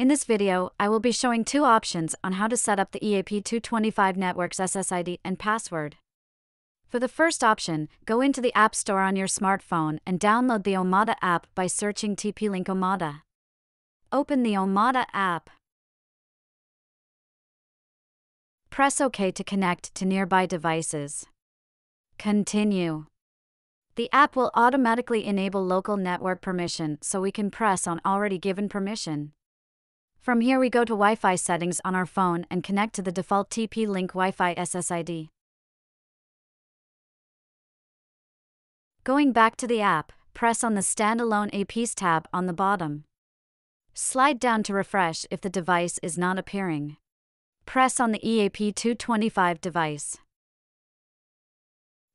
In this video, I will be showing two options on how to set up the EAP225 network's SSID and password. For the first option, go into the App Store on your smartphone and download the Omada app by searching TP-Link Omada. Open the Omada app. Press OK to connect to nearby devices. Continue. The app will automatically enable local network permission so we can press on already given permission. From here we go to Wi-Fi settings on our phone and connect to the default TP-Link Wi-Fi SSID. Going back to the app, press on the Standalone APs tab on the bottom. Slide down to refresh if the device is not appearing. Press on the EAP225 device.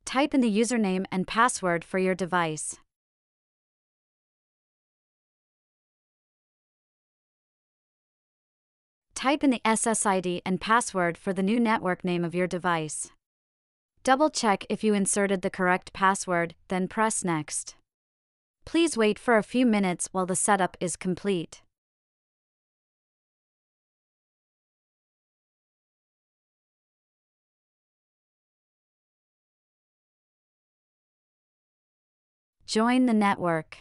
Type in the username and password for your device. Type in the SSID and password for the new network name of your device. Double check if you inserted the correct password, then press Next. Please wait for a few minutes while the setup is complete. Join the network.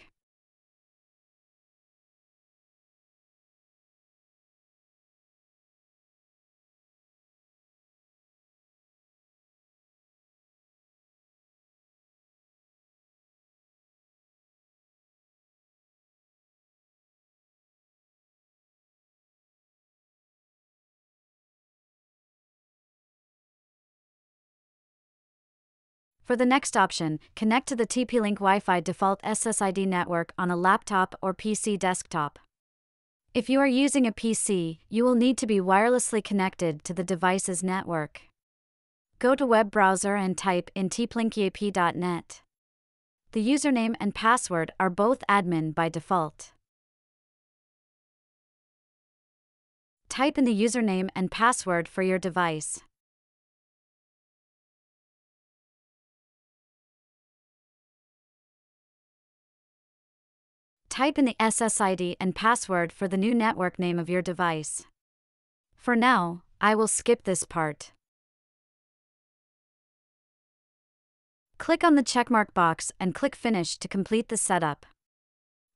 For the next option, connect to the TP-Link Wi-Fi default SSID network on a laptop or PC desktop. If you are using a PC, you will need to be wirelessly connected to the device's network. Go to web browser and type in tplinkeap.net. The username and password are both admin by default. Type in the username and password for your device. Type in the SSID and password for the new network name of your device. For now, I will skip this part. Click on the checkmark box and click Finish to complete the setup.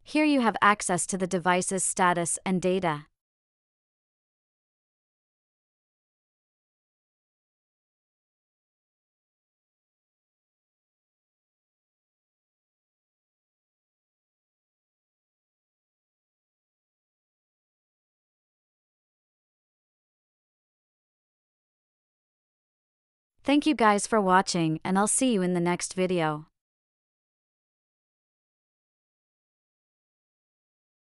Here you have access to the device's status and data. Thank you guys for watching and I'll see you in the next video.